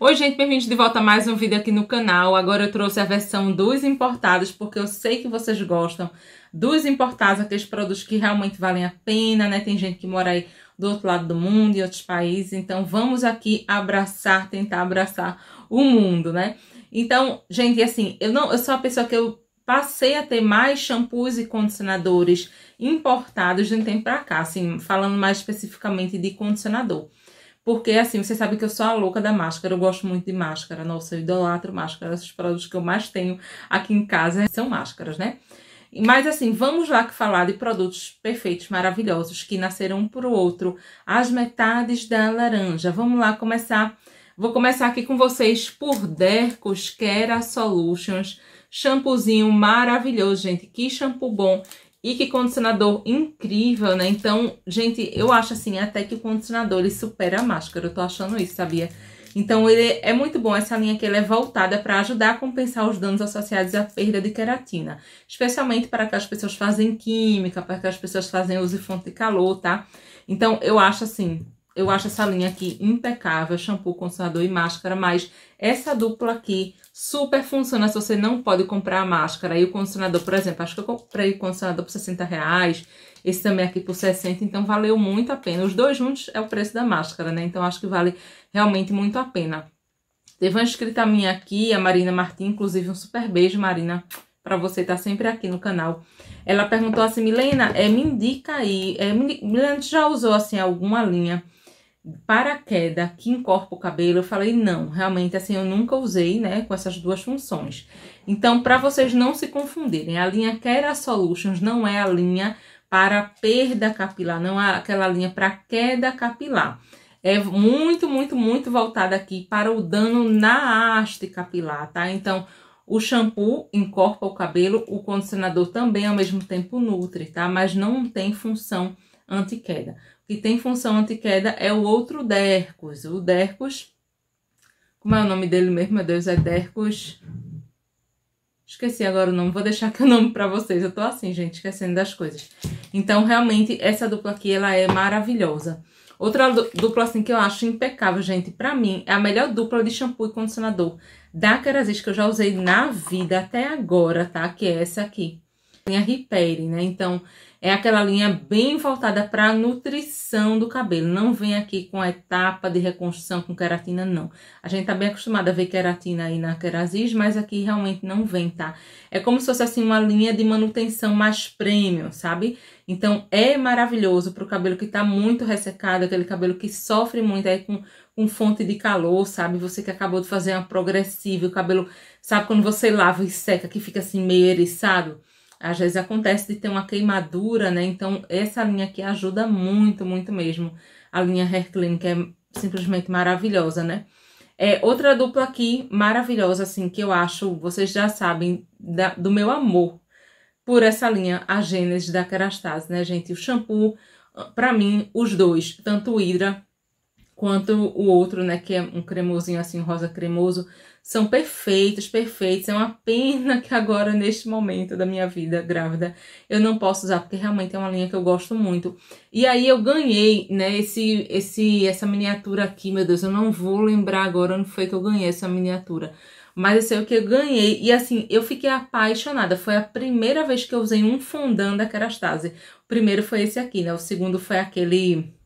Oi gente, bem-vindos de volta a mais um vídeo aqui no canal. Agora eu trouxe a versão dos importados, porque eu sei que vocês gostam dos importados, aqueles produtos que realmente valem a pena, né? Tem gente que mora aí do outro lado do mundo, em outros países, então vamos aqui abraçar, tentar abraçar o mundo, né? Então, gente, assim, eu não, eu sou a pessoa que eu passei a ter mais shampoos e condicionadores importados de um tempo pra cá, assim, falando mais especificamente de condicionador. Porque, assim, você sabe que eu sou a louca da máscara, eu gosto muito de máscara. Nossa, eu idolatro máscara. Os produtos que eu mais tenho aqui em casa são máscaras, né? Mas, assim, vamos lá falar de produtos perfeitos, maravilhosos, que nasceram um pro outro. As metades da laranja. Vamos lá começar. Vou começar aqui com vocês por Dercos Kera Solutions. Shampoozinho maravilhoso, gente. Que shampoo bom. E que condicionador incrível, né? Então, gente, eu acho assim, até que o condicionador ele supera a máscara. Eu tô achando isso, sabia? Então, ele é muito bom. Essa linha aqui ela é voltada para ajudar a compensar os danos associados à perda de queratina. Especialmente para aquelas pessoas que fazem química, para aquelas pessoas que fazem uso de fonte de calor, tá? Então, eu acho assim, eu acho essa linha aqui impecável, shampoo, condicionador e máscara, mas essa dupla aqui super funciona se você não pode comprar a máscara e o condicionador, por exemplo, acho que eu comprei o condicionador por 60 reais, esse também aqui por 60, então valeu muito a pena. Os dois juntos é o preço da máscara, né? Então acho que vale realmente muito a pena. Teve uma inscrita minha aqui, a Marina Martins, inclusive um super beijo, Marina, para você estar tá sempre aqui no canal. Ela perguntou assim, Milena, é, me indica aí, é, Milena já usou assim alguma linha para queda que encorpa o cabelo, eu falei não, realmente assim eu nunca usei, né, com essas duas funções. Então, para vocês não se confundirem, a linha Kera Solutions não é a linha para perda capilar, não é aquela linha para queda capilar. É muito, muito, muito voltada aqui para o dano na haste capilar, tá? Então, o shampoo encorpa o cabelo, o condicionador também ao mesmo tempo nutre, tá? Mas não tem função anti-queda que tem função anti-queda é o outro Dercos. O Dercos, como é o nome dele mesmo, meu Deus, é Dercos... Esqueci agora o nome, vou deixar aqui o nome pra vocês. Eu tô assim, gente, esquecendo das coisas. Então, realmente, essa dupla aqui, ela é maravilhosa. Outra dupla, assim, que eu acho impecável, gente, pra mim, é a melhor dupla de shampoo e condicionador da Kerasis que eu já usei na vida até agora, tá? Que é essa aqui. Tem a Repair, né? Então, é aquela linha bem voltada para nutrição do cabelo. Não vem aqui com a etapa de reconstrução com queratina, não. A gente tá bem acostumada a ver queratina aí na Kerasis, mas aqui realmente não vem, tá? É como se fosse assim uma linha de manutenção mais premium, sabe? Então é maravilhoso para o cabelo que tá muito ressecado, aquele cabelo que sofre muito aí com, com fonte de calor, sabe? Você que acabou de fazer uma progressiva, o cabelo, sabe quando você lava e seca que fica assim meio eriçado? Às vezes acontece de ter uma queimadura, né? Então, essa linha aqui ajuda muito, muito mesmo. A linha Hair Clean, que é simplesmente maravilhosa, né? É, outra dupla aqui, maravilhosa, assim, que eu acho, vocês já sabem, da, do meu amor por essa linha, a Gênesis da Kerastase, né, gente? O shampoo, pra mim, os dois, tanto o Hydra quanto o outro, né, que é um cremosinho assim, rosa cremoso, são perfeitos, perfeitos. É uma pena que agora, neste momento da minha vida grávida, eu não posso usar, porque realmente é uma linha que eu gosto muito. E aí eu ganhei, né, esse, esse, essa miniatura aqui, meu Deus, eu não vou lembrar agora onde foi que eu ganhei essa miniatura. Mas eu sei o que eu ganhei. E assim, eu fiquei apaixonada. Foi a primeira vez que eu usei um fondant da Kerastase. O primeiro foi esse aqui, né? O segundo foi aquele...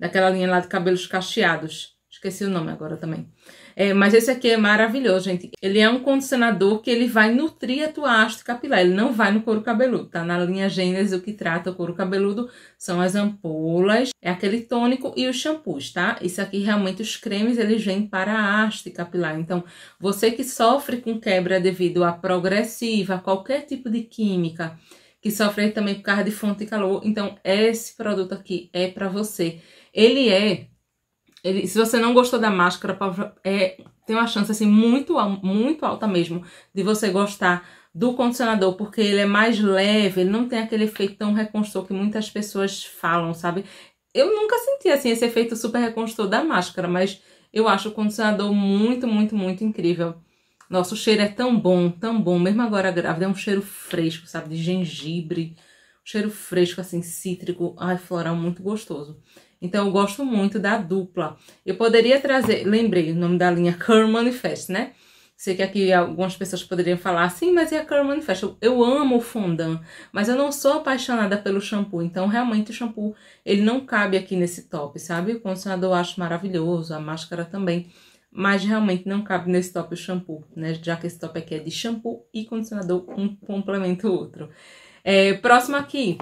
Daquela linha lá de cabelos cacheados. Esqueci o nome agora também. É, mas esse aqui é maravilhoso, gente. Ele é um condicionador que ele vai nutrir a tua haste capilar. Ele não vai no couro cabeludo, tá? Na linha Gênesis, o que trata o couro cabeludo são as ampolas, é aquele tônico e os shampoos, tá? Isso aqui, realmente, os cremes, eles vêm para a haste capilar. Então, você que sofre com quebra devido a progressiva, qualquer tipo de química, que sofre também por causa de fonte de calor, então, esse produto aqui é para você. Ele é ele, se você não gostou da máscara, é, tem uma chance assim muito, muito alta mesmo de você gostar do condicionador, porque ele é mais leve, ele não tem aquele efeito tão reconstrutor que muitas pessoas falam, sabe? Eu nunca senti assim esse efeito super reconstrutor da máscara, mas eu acho o condicionador muito, muito, muito incrível. Nossa, o cheiro é tão bom, tão bom, mesmo agora grávida, é um cheiro fresco, sabe, de gengibre, um cheiro fresco assim, cítrico, ai, floral, muito gostoso. Então eu gosto muito da dupla. Eu poderia trazer, lembrei o nome da linha Curl Manifest, né? Sei que aqui algumas pessoas poderiam falar assim, mas e a Curl Manifest? Eu, eu amo o fondant, mas eu não sou apaixonada pelo shampoo. Então realmente o shampoo, ele não cabe aqui nesse top, sabe? O condicionador eu acho maravilhoso, a máscara também mas realmente não cabe nesse top o shampoo, né? Já que esse top aqui é de shampoo e condicionador, um complementa o outro. É, próximo aqui,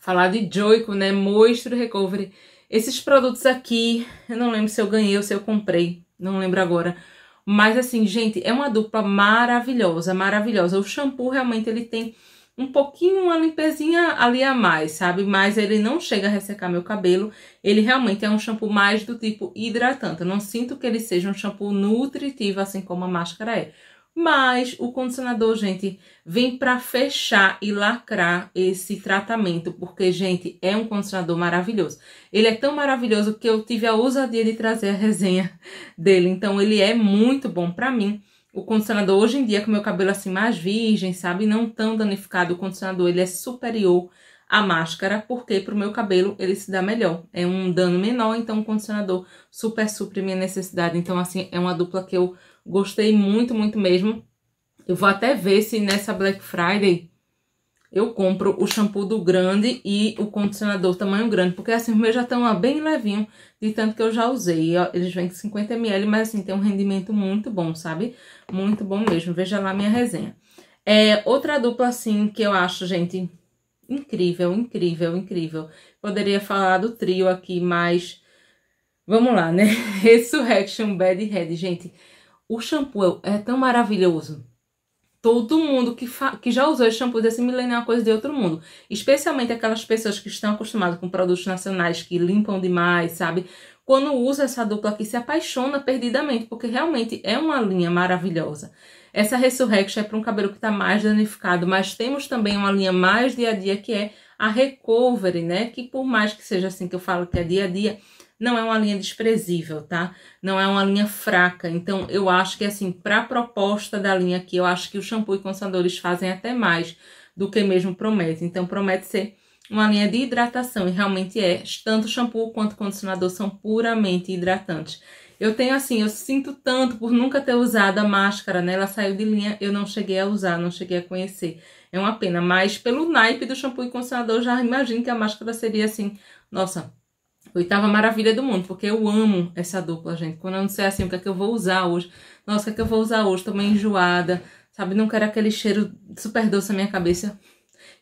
falar de Joico, né? Moisture Recovery. Esses produtos aqui, eu não lembro se eu ganhei ou se eu comprei, não lembro agora. Mas assim, gente, é uma dupla maravilhosa, maravilhosa. O shampoo realmente ele tem um pouquinho, uma limpezinha ali a mais, sabe? Mas ele não chega a ressecar meu cabelo. Ele realmente é um shampoo mais do tipo hidratante. Eu não sinto que ele seja um shampoo nutritivo, assim como a máscara é. Mas o condicionador, gente, vem para fechar e lacrar esse tratamento, porque, gente, é um condicionador maravilhoso. Ele é tão maravilhoso que eu tive a ousadia de trazer a resenha dele. Então, ele é muito bom para mim o condicionador hoje em dia com meu cabelo assim mais virgem, sabe, não tão danificado, o condicionador ele é superior à máscara, porque pro meu cabelo ele se dá melhor. É um dano menor, então o condicionador super supre minha necessidade. Então assim, é uma dupla que eu gostei muito, muito mesmo. Eu vou até ver se nessa Black Friday eu compro o shampoo do grande e o condicionador tamanho grande, porque assim, os meus já estão bem levinho, de tanto que eu já usei. Eles vêm com 50ml, mas assim, tem um rendimento muito bom, sabe? Muito bom mesmo, veja lá minha resenha. É, outra dupla, assim, que eu acho, gente, incrível, incrível, incrível. Poderia falar do trio aqui, mas vamos lá, né? Resurrection Bad Head, gente. O shampoo é tão maravilhoso Todo mundo que, que já usou esse shampoo desse milênio é uma coisa de outro mundo. Especialmente aquelas pessoas que estão acostumadas com produtos nacionais que limpam demais, sabe? Quando usa essa dupla aqui, se apaixona perdidamente, porque realmente é uma linha maravilhosa. Essa Resurrection é para um cabelo que está mais danificado, mas temos também uma linha mais dia a dia que é a Recovery, né? Que por mais que seja assim que eu falo que é dia a dia, não é uma linha desprezível, tá? Não é uma linha fraca. Então, eu acho que, assim, para a proposta da linha aqui, eu acho que o shampoo e condicionadores fazem até mais do que mesmo promete. Então, promete ser uma linha de hidratação e realmente é. Tanto shampoo quanto condicionador são puramente hidratantes. Eu tenho assim, eu sinto tanto por nunca ter usado a máscara, né? Ela saiu de linha, eu não cheguei a usar, não cheguei a conhecer. É uma pena, mas pelo naipe do shampoo e condicionador, já imagino que a máscara seria assim, nossa, Oitava maravilha do mundo, porque eu amo essa dupla, gente. Quando eu não sei assim, o que é que eu vou usar hoje? Nossa, o que é que eu vou usar hoje? Tô meio enjoada, sabe? Não quero aquele cheiro super doce na minha cabeça.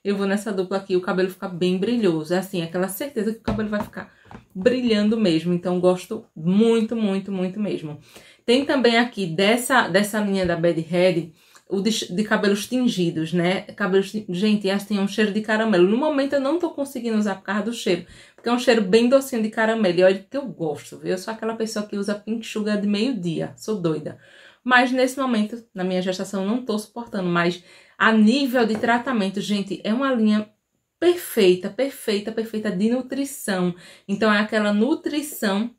Eu vou nessa dupla aqui, o cabelo fica bem brilhoso. É assim, aquela certeza que o cabelo vai ficar brilhando mesmo. Então, gosto muito, muito, muito mesmo. Tem também aqui, dessa, dessa linha da Bad Head, o de, de, cabelos tingidos, né? Cabelos, gente, essa tem um cheiro de caramelo. No momento eu não tô conseguindo usar por causa do cheiro, porque é um cheiro bem docinho de caramelo. E olha que eu gosto, viu? Eu sou aquela pessoa que usa pink sugar de meio-dia, sou doida. Mas nesse momento, na minha gestação, não tô suportando. Mas a nível de tratamento, gente, é uma linha perfeita, perfeita, perfeita de nutrição. Então é aquela nutrição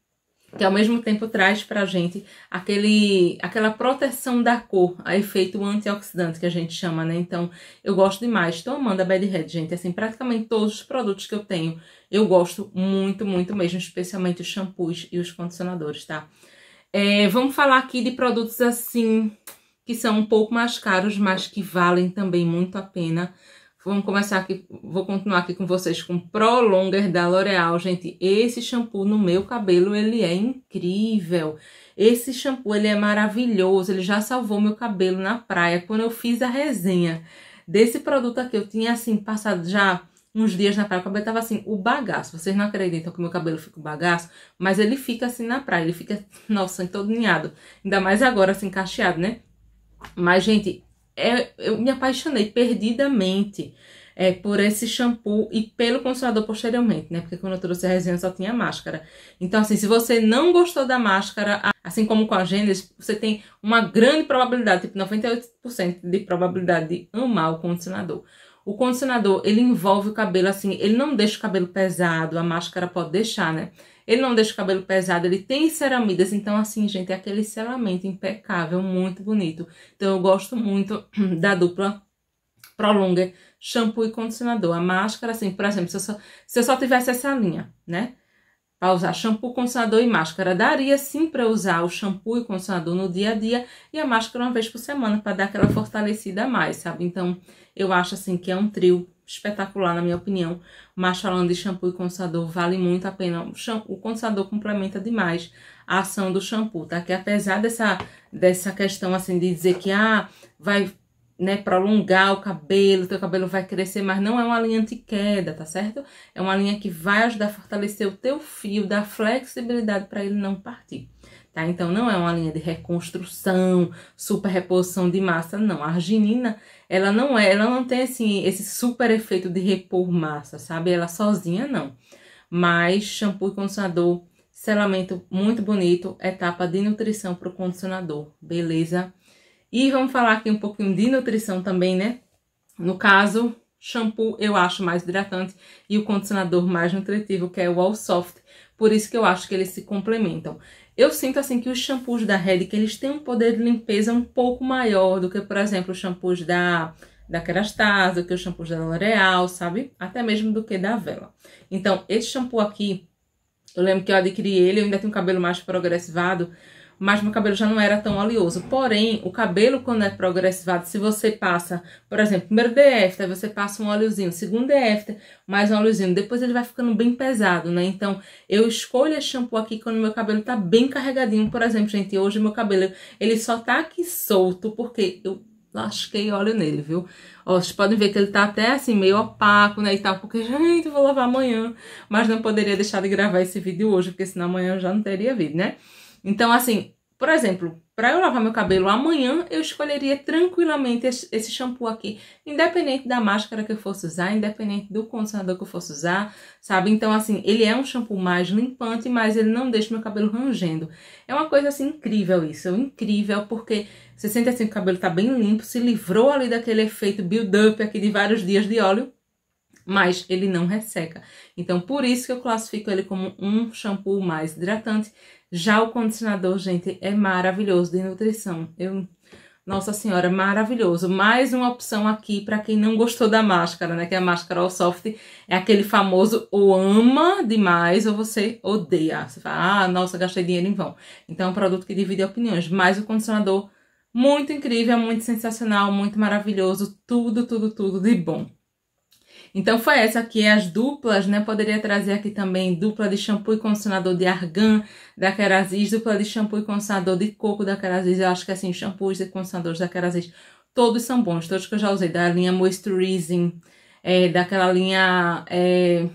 que ao mesmo tempo traz pra gente aquele, aquela proteção da cor, a efeito antioxidante que a gente chama, né? Então, eu gosto demais. Estou amando a Bad Head, gente. Assim, praticamente todos os produtos que eu tenho, eu gosto muito, muito mesmo, especialmente os shampoos e os condicionadores, tá? É, vamos falar aqui de produtos assim, que são um pouco mais caros, mas que valem também muito a pena. Vamos começar aqui, vou continuar aqui com vocês com Pro Longer da L'Oreal. Gente, esse shampoo no meu cabelo, ele é incrível. Esse shampoo, ele é maravilhoso, ele já salvou meu cabelo na praia. Quando eu fiz a resenha desse produto aqui, eu tinha, assim, passado já uns dias na praia, o cabelo tava assim, o bagaço. Vocês não acreditam que meu cabelo fica o bagaço, mas ele fica assim na praia, ele fica, nossa, todo ninhado. Ainda mais agora, assim, cacheado, né? Mas, gente, é, eu me apaixonei perdidamente é, por esse shampoo e pelo condicionador posteriormente, né? Porque quando eu trouxe a resenha só tinha máscara. Então, assim, se você não gostou da máscara, assim como com a Gênesis, você tem uma grande probabilidade, tipo 98% de probabilidade de amar o condicionador. O condicionador, ele envolve o cabelo assim, ele não deixa o cabelo pesado, a máscara pode deixar, né? Ele não deixa o cabelo pesado, ele tem ceramidas, então assim, gente, é aquele selamento impecável, muito bonito. Então eu gosto muito da dupla Prolonger, shampoo e condicionador. A máscara, assim, por exemplo, se eu só, se eu só tivesse essa linha, né? Para usar shampoo, condicionador e máscara. Daria sim para usar o shampoo e condicionador no dia a dia e a máscara uma vez por semana para dar aquela fortalecida a mais, sabe? Então, eu acho assim que é um trio espetacular, na minha opinião. Mas falando de shampoo e condicionador, vale muito a pena. O, shampoo, o condicionador complementa demais a ação do shampoo, tá? Que apesar dessa, dessa questão assim de dizer que ah, vai né, prolongar o cabelo, teu cabelo vai crescer, mas não é uma linha anti-queda, tá certo? É uma linha que vai ajudar a fortalecer o teu fio, dar flexibilidade para ele não partir, tá? Então não é uma linha de reconstrução, super reposição de massa, não. A arginina, ela não é, ela não tem assim esse super efeito de repor massa, sabe? Ela sozinha não. Mas shampoo e condicionador, selamento muito bonito, etapa de nutrição para o condicionador, beleza? E vamos falar aqui um pouquinho de nutrição também, né? No caso, shampoo eu acho mais hidratante e o condicionador mais nutritivo, que é o All Soft. Por isso que eu acho que eles se complementam. Eu sinto assim que os shampoos da Red, eles têm um poder de limpeza um pouco maior do que, por exemplo, os shampoos da da Kerastase, do que os shampoos da L'Oreal, sabe? Até mesmo do que da Vela. Então, esse shampoo aqui, eu lembro que eu adquiri ele, eu ainda tenho cabelo mais progressivado, mas meu cabelo já não era tão oleoso. Porém, o cabelo, quando é progressivado, se você passa, por exemplo, primeiro DF, você passa um óleozinho, segundo DF, mais um óleozinho, depois ele vai ficando bem pesado, né? Então, eu escolho esse shampoo aqui quando meu cabelo tá bem carregadinho. Por exemplo, gente, hoje meu cabelo, ele só tá aqui solto, porque eu lasquei óleo nele, viu? Ó, vocês podem ver que ele tá até assim, meio opaco, né, e tal, porque, gente, vou lavar amanhã. Mas não poderia deixar de gravar esse vídeo hoje, porque senão amanhã eu já não teria vídeo, né? Então, assim, por exemplo, para eu lavar meu cabelo amanhã, eu escolheria tranquilamente esse shampoo aqui, independente da máscara que eu fosse usar, independente do condicionador que eu fosse usar, sabe? Então, assim, ele é um shampoo mais limpante, mas ele não deixa meu cabelo rangendo. É uma coisa, assim, incrível isso, incrível, porque você sente assim o cabelo tá bem limpo, se livrou ali daquele efeito build-up aqui de vários dias de óleo, mas ele não resseca. Então, por isso que eu classifico ele como um shampoo mais hidratante. Já o condicionador, gente, é maravilhoso de nutrição. Eu, nossa senhora, maravilhoso. Mais uma opção aqui para quem não gostou da máscara, né? Que a máscara All Soft é aquele famoso ou ama demais ou você odeia. Você fala, ah, nossa, gastei dinheiro em vão. Então, é um produto que divide opiniões. Mas o condicionador, muito incrível, muito sensacional, muito maravilhoso. Tudo, tudo, tudo de bom. Então foi essa aqui, as duplas, né? Poderia trazer aqui também dupla de shampoo e condicionador de argan da Kerasis, dupla de shampoo e condicionador de coco da Kerasis. Eu acho que assim, shampoos e condicionadores da Kerasis, todos são bons, todos que eu já usei, da linha Moisturizing, é, daquela linha... É,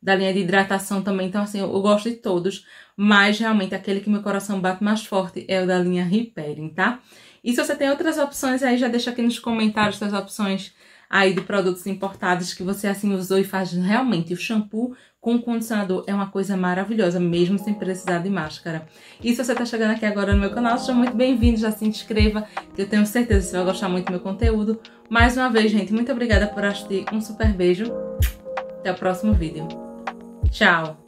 da linha de hidratação também, então assim, eu, eu gosto de todos, mas realmente aquele que meu coração bate mais forte é o da linha Repairing, tá? E se você tem outras opções aí, já deixa aqui nos comentários suas opções aí de produtos importados que você assim usou e faz realmente o shampoo com condicionador é uma coisa maravilhosa, mesmo sem precisar de máscara. E se você está chegando aqui agora no meu canal, seja muito bem-vindo, já se inscreva, que eu tenho certeza que você vai gostar muito do meu conteúdo. Mais uma vez, gente, muito obrigada por assistir, um super beijo, até o próximo vídeo. Tchau!